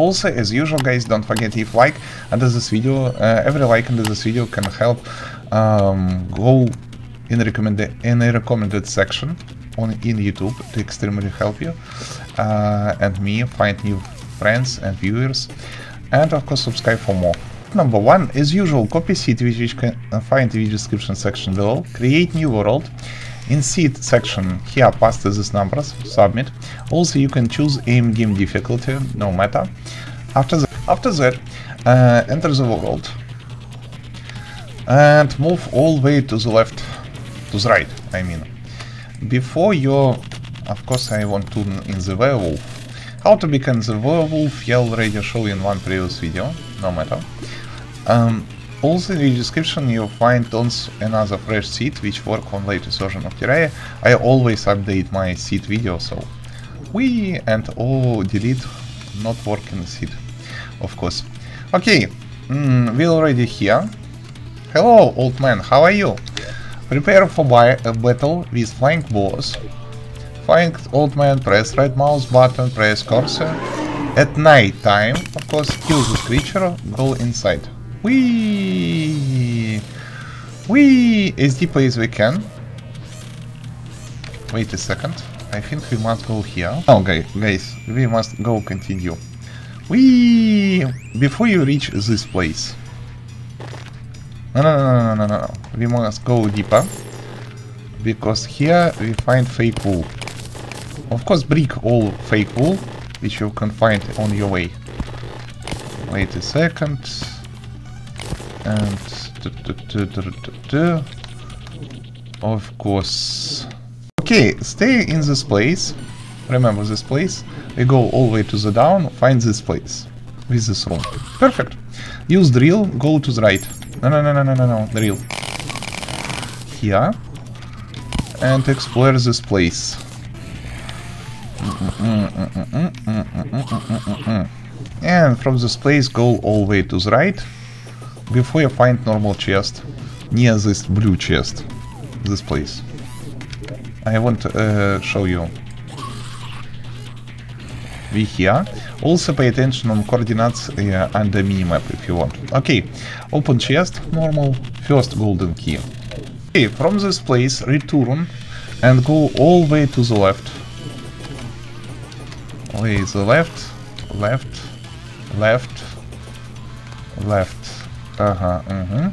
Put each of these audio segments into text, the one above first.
Also, as usual guys, don't forget if like. Under this video, uh, every like under this video can help um, go in the recommended in a recommended section on in YouTube to extremely help you uh, and me find new friends and viewers. And of course subscribe for more. Number one, as usual, copy seed which you can find in the description section below, create new world, in seed section here paste these numbers, submit. Also you can choose aim game difficulty, no matter. After that, after that uh, enter the world and move all the way to the left, to the right, I mean. Before you, of course I want to in the werewolf. How to become the werewolf, I already showed in one previous video, no matter. Um, also in the description you'll find tons another fresh seed which work on latest version of Terraria. I always update my seed video, so we and oh delete not working seed, of course. Okay, mm, we already here. Hello, old man, how are you? Prepare for a battle with flying boss. Flying old man, press right mouse button, press cursor. At night time, of course, kill this creature, go inside. We we as deeply as we can. Wait a second. I think we must go here. Oh, okay, guys, we must go continue. We before you reach this place. No, no, no, no, no, no. We must go deeper. Because here we find fake wool. Of course, break all fake wool, which you can find on your way. Wait a second. And... Of course... Okay, stay in this place. Remember this place. We go all the way to the down, find this place. With this room. Perfect. Use drill, go to the right. No, no, no, no, no, no, no, drill. Here. And explore this place. And from this place go all the way to the right. Before you find normal chest. Near this blue chest. This place. I want to uh, show you. We here. Also pay attention on coordinates uh, under minimap if you want. Okay, open chest, normal, first golden key. Okay, from this place return and go all way to the left. Way the left, left, left, left. Uh-huh.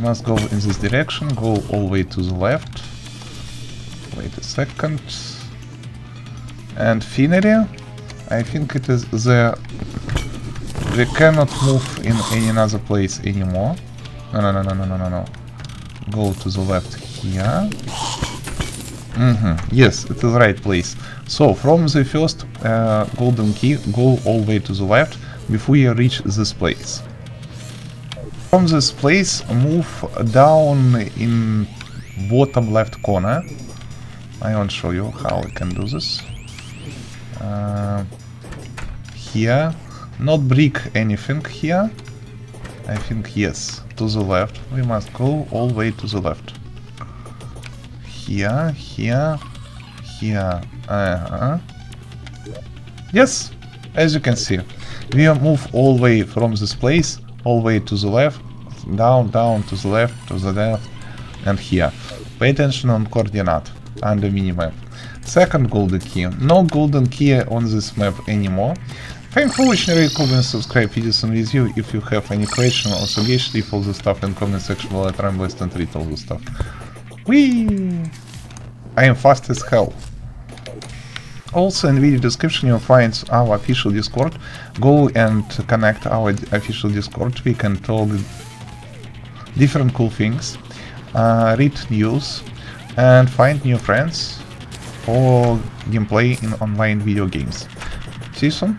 Must go in this direction, go all the way to the left. Wait a second. And Finery, I think it is there. We cannot move in any other place anymore. No, no, no, no, no, no, no, no. Go to the left here. Mm -hmm. Yes, it is right place. So, from the first uh, golden key, go all the way to the left before you reach this place. From this place, move down in bottom left corner. I want to show you how we can do this. Uh, here, not break anything here. I think yes, to the left. We must go all way to the left. Here, here, here. Uh -huh. Yes, as you can see, we move all way from this place, all the way to the left, down, down, to the left, to the left, and here. Pay attention on coordinate under minimap. Second golden key. No golden key on this map anymore. Thank for watching, rate, comment, subscribe, videos and you. If you have any question or suggestion, leave all the stuff in comment section while I try my best and read all the stuff. Whee! I am fast as hell. Also in the video description you'll find our official Discord. Go and connect our official Discord. We can talk different cool things, uh, read news, and find new friends for gameplay in online video games. See you soon.